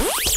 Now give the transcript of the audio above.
Bye.